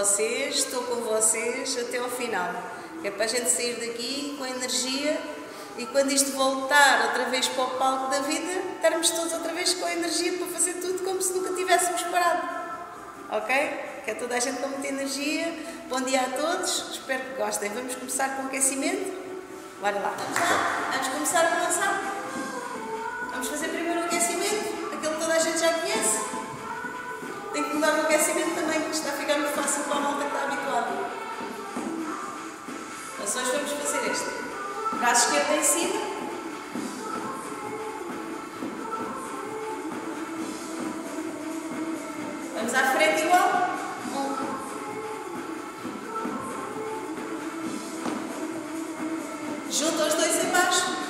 vocês, estou com vocês até ao final. É para a gente sair daqui com energia e quando isto voltar outra vez para o palco da vida, estarmos todos outra vez com energia para fazer tudo como se nunca tivéssemos parado. Ok? Que é toda a gente com muita energia. Bom dia a todos, espero que gostem. Vamos começar com o aquecimento? Bora lá. Vamos começar a lançar? Vamos fazer primeiro o aquecimento, aquele que toda a gente já conhece. Tem que mudar o aquecimento também, porque está muito fácil para a malta que está habituada. Mas hoje vamos fazer este. Braço esquerdo em cima. Vamos à frente igual. Um. Junta os dois embaixo.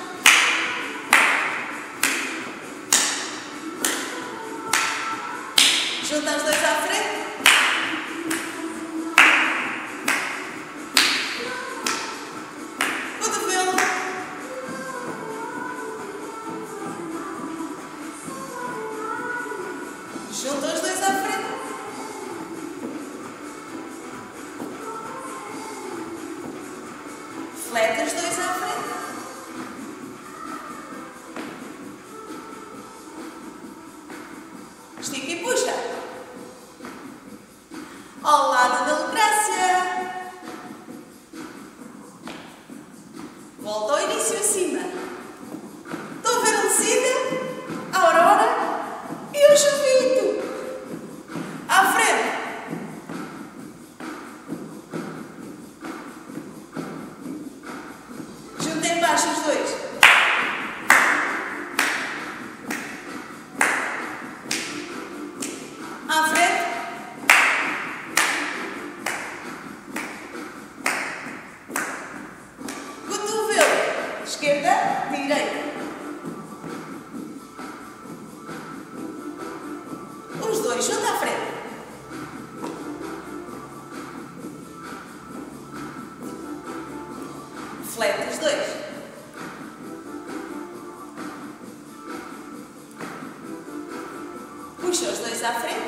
Volta ao início acima. Flete os dois. Puxa os dois à frente.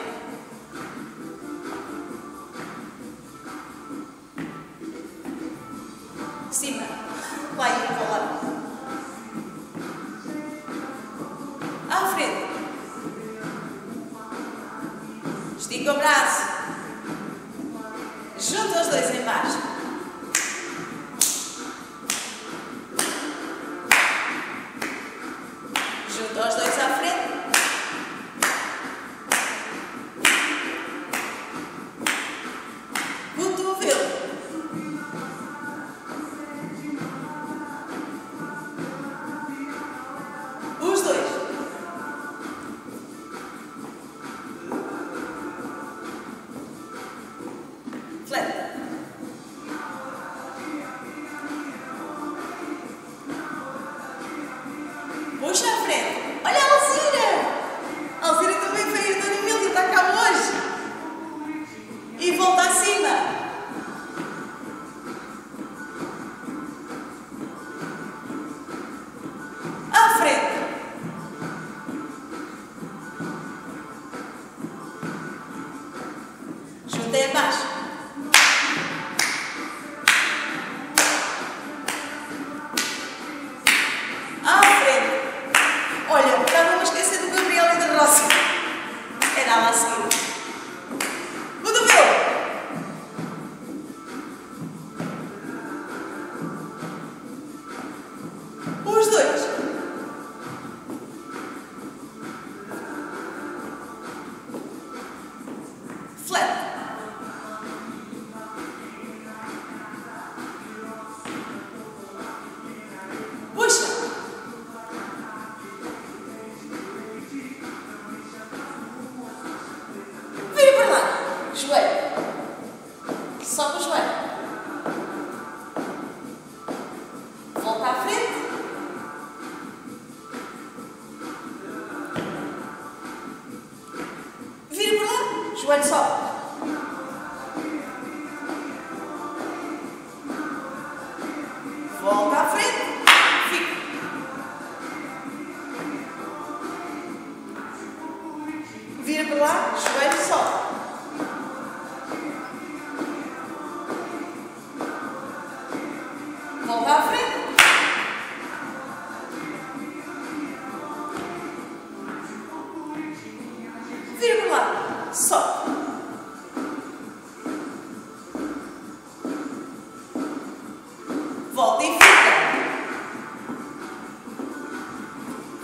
Para lá. Joelho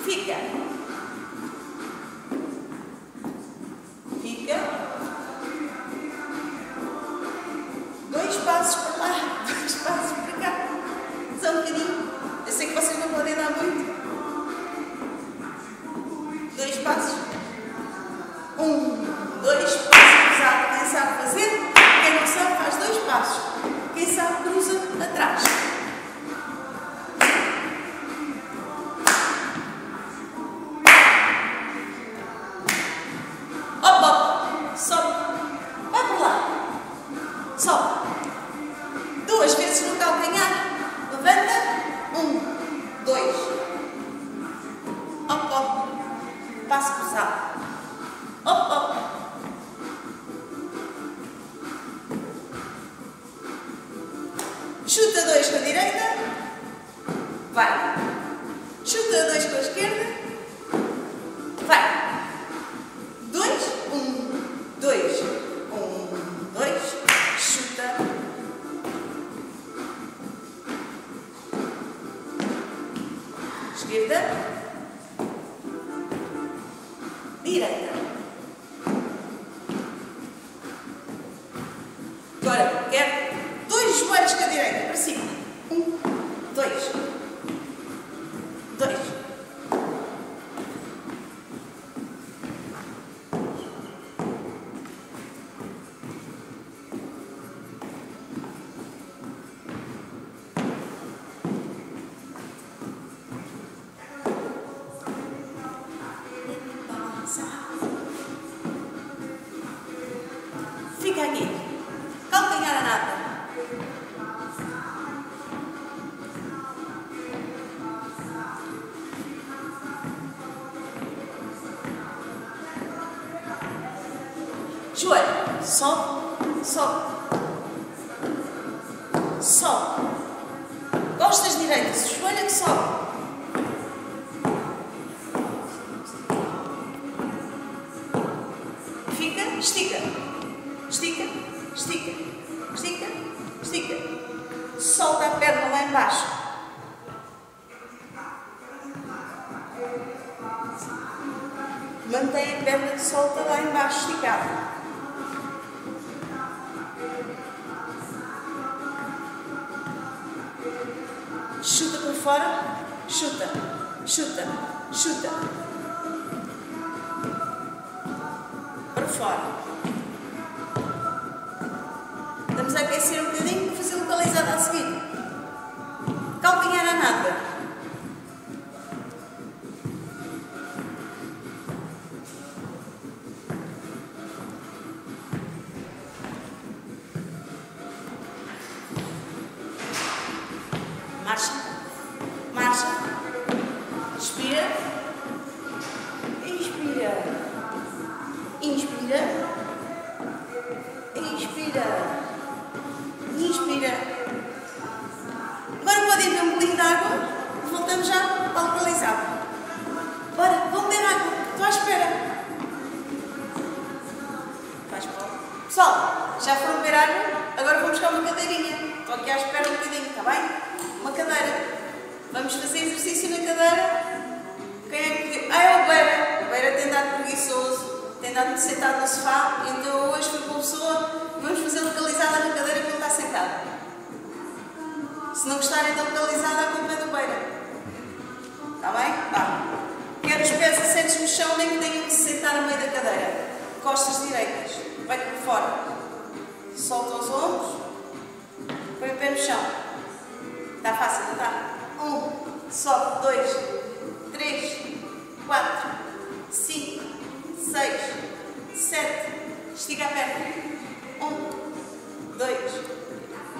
significa Op, op. Passo cruzado. Op, op. Chuta dois com a direita. Vai. Chuta dois com a esquerda. Estica. Estica, estica, estica, estica. Solta a perna lá embaixo. Mantém a perna solta lá embaixo, esticada. Chuta por fora, chuta, chuta, chuta. Dado sentado no sofá. Então hoje foi com a pessoa. Vamos fazer localizada na cadeira que ele está sentado. Se não gostarem da localizada, a culpa é do Beira. Está bem? Vá. Quero os pés assentos no chão, nem que tenham se sentar no meio da cadeira. Costas direitas. Vai por fora. Solta os ombros. Põe o pé no chão. Está fácil, não está? Um, sobe, dois, três, quatro, cinco, seis, sete, estica a perna, um, dois,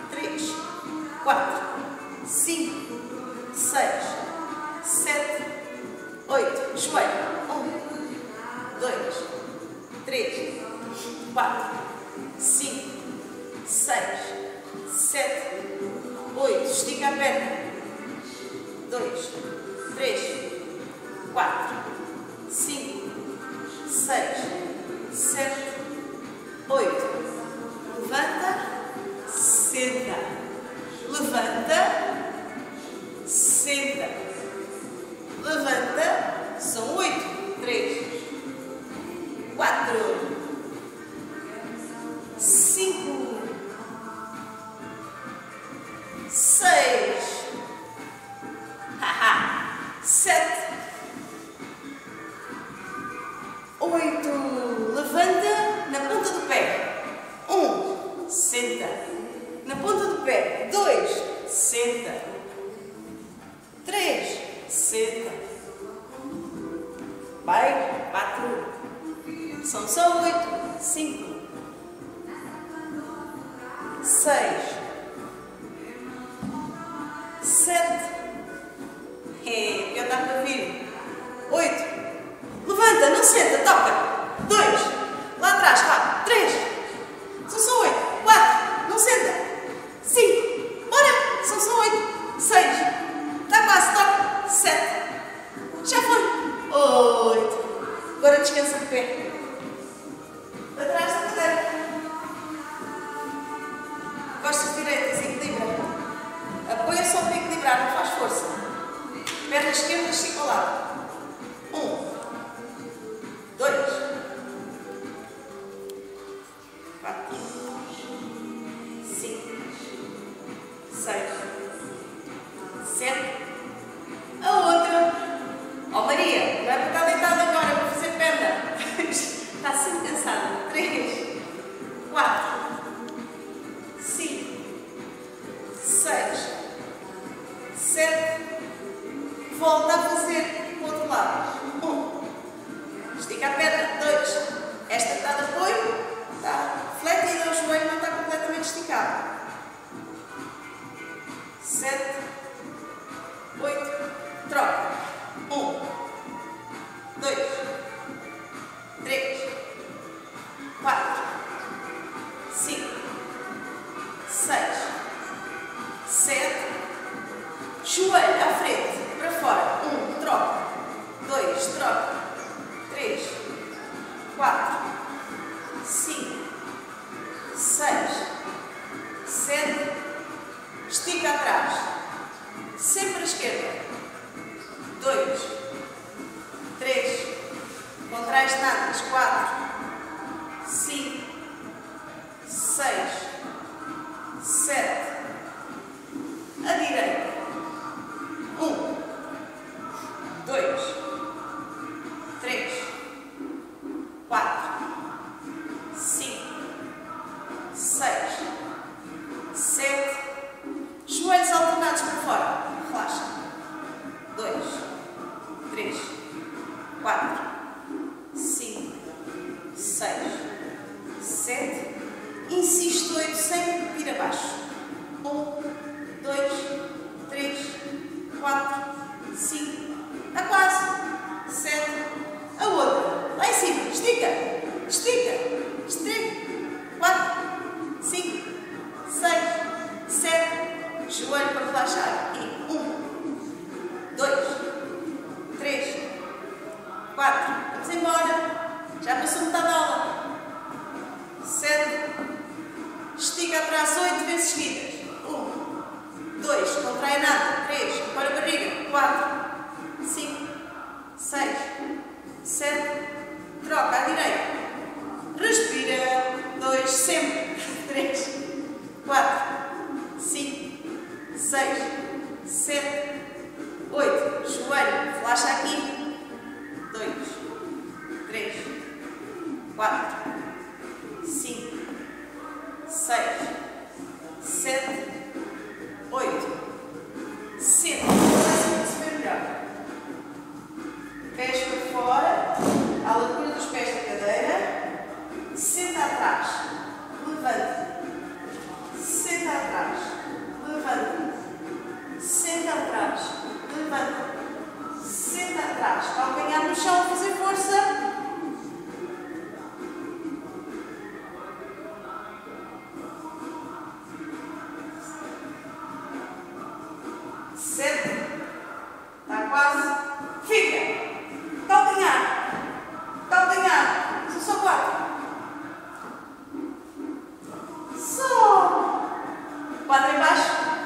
três, quatro, cinco, seis, sete, oito, espelho, um, dois, três, quatro, cinco, seis, sete, oito, estica a perna, dois, três, quatro, cinco, seis sete, oito. Esquerda, está 6.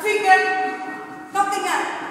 finger, nothing else.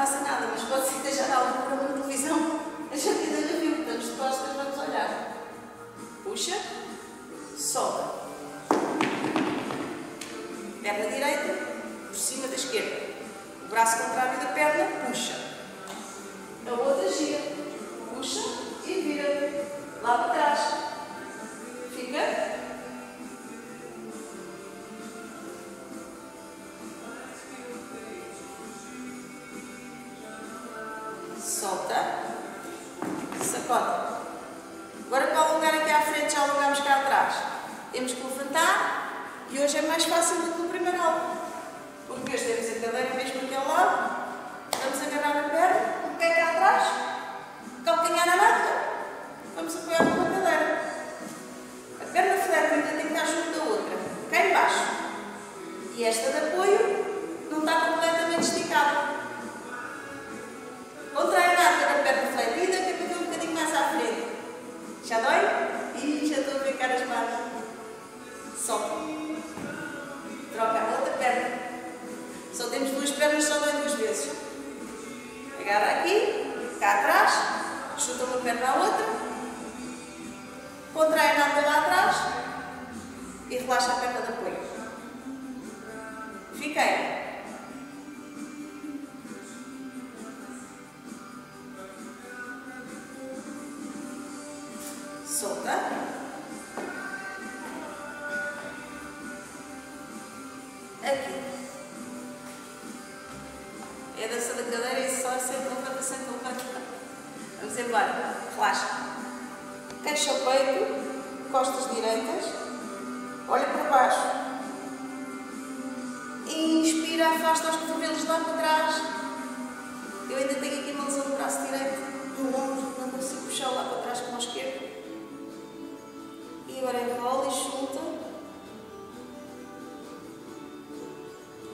vacinada, mas pode ser que esteja na altura uma televisão, a gente ainda não viu, portanto, de costas vamos olhar. Puxa, sobe. Perna direita, por cima da esquerda. O braço contrário da perna, puxa. A outra gira, puxa e vira. Lá para trás. Mais fácil do que no primeiro aula. Porque hoje temos a cadeira mesmo aqui ao lado, vamos agarrar a perna, o pé cá atrás, calcanhar na nada, vamos apoiar numa cadeira. A perna ainda tem que estar junto da outra, cá embaixo. E esta de apoio não está completamente esticada. Contrai a nata da perna fletida, que é um bocadinho mais à frente. Já dói? E já estou a ver caras más. Solta. Pernas, só duas vezes. Agarra aqui, cá atrás, chuta uma perna à outra, contrai a nata lá atrás e relaxa a perna de apoio.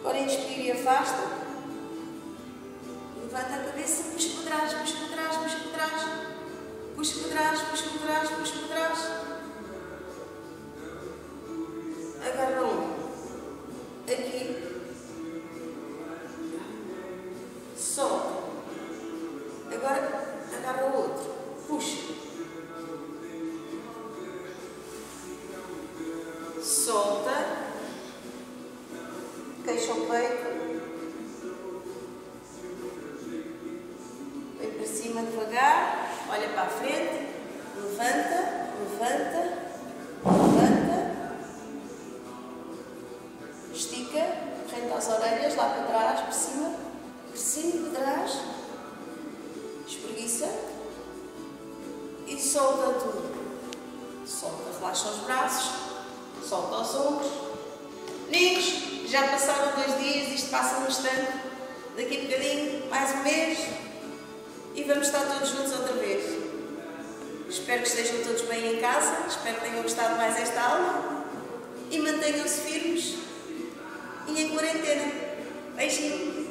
Agora inspira e afasta. Levanta a cabeça, puxa para trás, puxa para trás, puxa para trás. Puxa para trás, puxa para trás, puxa para trás. Orelhas, lá para trás, por cima, por cima, para trás. Espreguiça. E solta tudo. Solta, relaxa os braços, solta os ombros. Meninos, já passaram dois dias, isto passa no instante. Daqui a bocadinho, mais um mês, e vamos estar todos juntos outra vez. Espero que estejam todos bem em casa, espero que tenham gostado mais desta aula e mantenham-se firmes e quarentena. Beijinho!